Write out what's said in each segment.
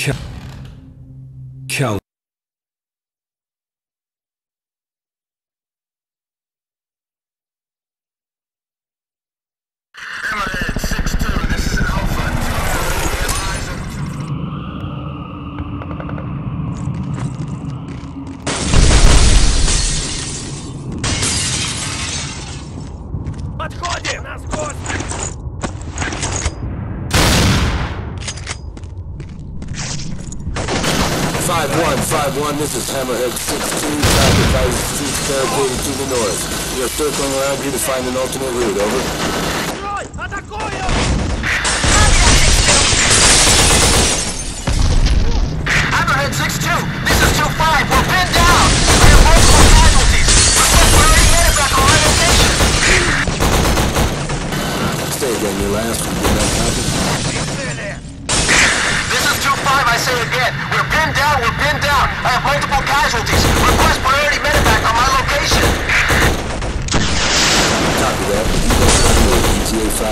Cal. Cal. Подходим! Нас гости! 5151, this is Hammerhead 16, traffic rises 2 to the north. We are circling around here to find an alternate route, over.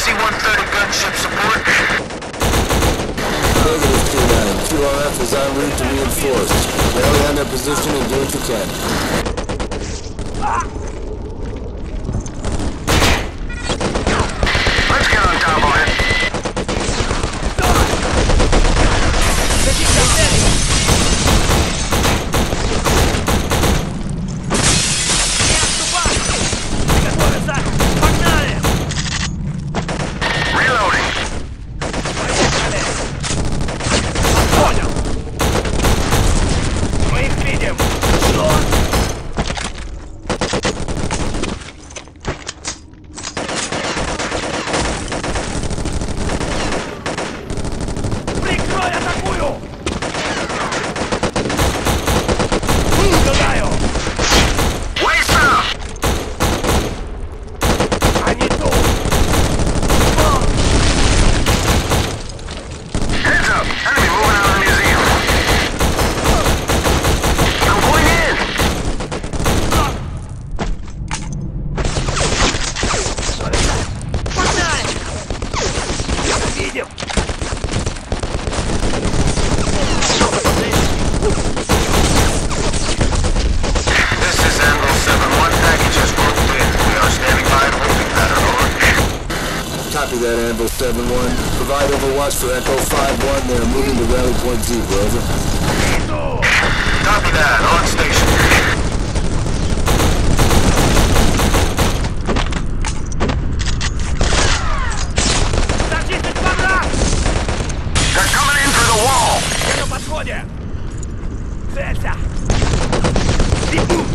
C-130 gunship support. Negative 29. QRF is en route to reinforce. Rally on their position and do what you can. Ah. Copy that, Anvil 7-1. Provide overwatch for Echo 5-1. They're moving to Rally Point Zebra, over. Copy that. On station. подходе! Целься! Бегу!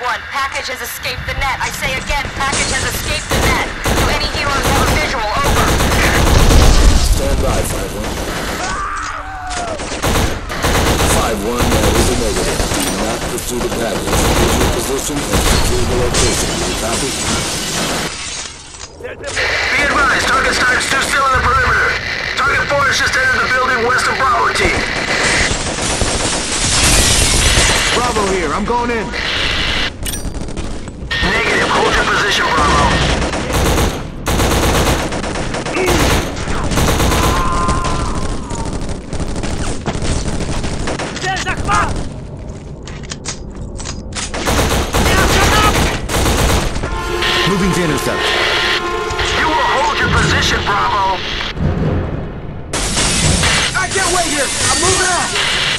5-1. Package has escaped the net. I say again, package has escaped the net. Do any heroes have a visual? Over. Stand by, 5-1. 5-1, that is a negative. Do not pursue the package. Use your position and secure the location. You copy? Be advised, target starts two still in the perimeter. Target 4 has just entered the building west of Bravo team. Bravo here, I'm going in. Position, Bravo. I can't wait here. I'm moving out.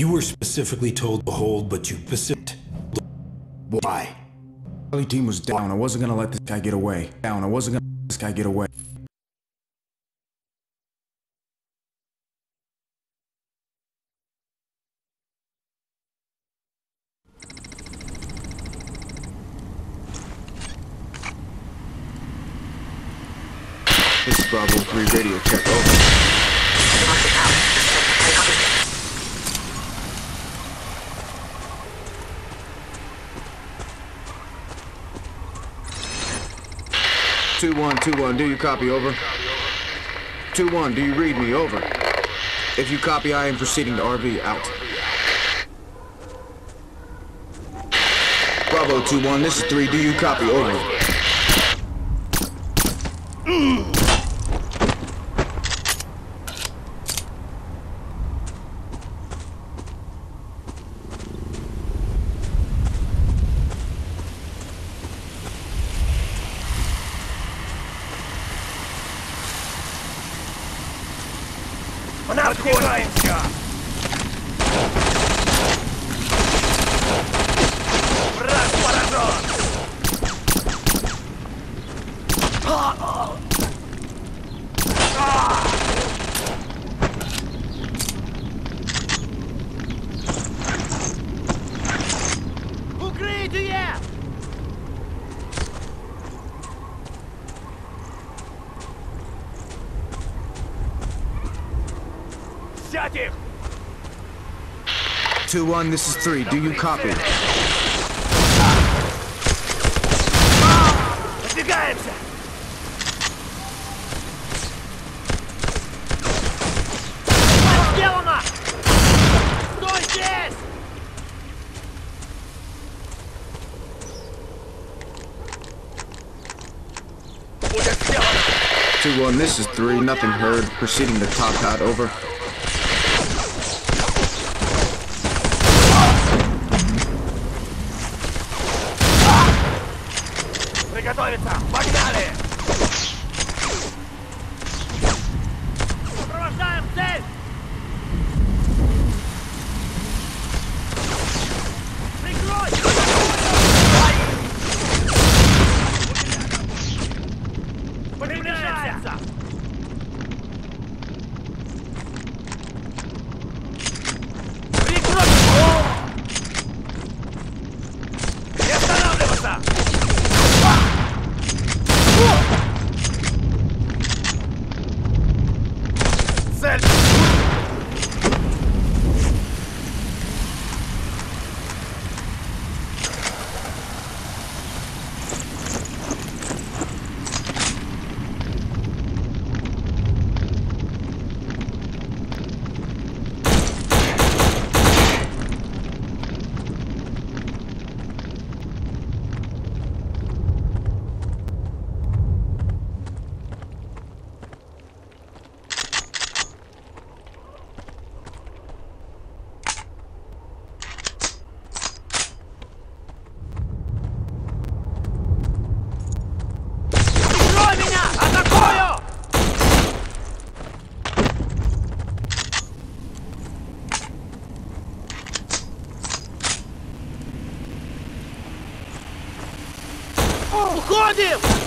You were specifically told to hold, but you persisted. Why? Charlie team was down. I wasn't gonna let this guy get away. Down. I wasn't gonna let this guy get away. This is Bravo 3 radio check. Over. Two one two one. Do you copy? Over. Two one. Do you read me? Over. If you copy, I am proceeding to RV. Out. Bravo two one. This is three. Do you copy? Over. Отбираемся! Враг поражен! Взять их! Two one. This is three. Do you copy? Подвигаемся! Сделано! Стой здесь! Будет сделано! Two one. This is three. Nothing heard. Proceeding to top hat. Over. Commandeer!